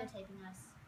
videotaping us.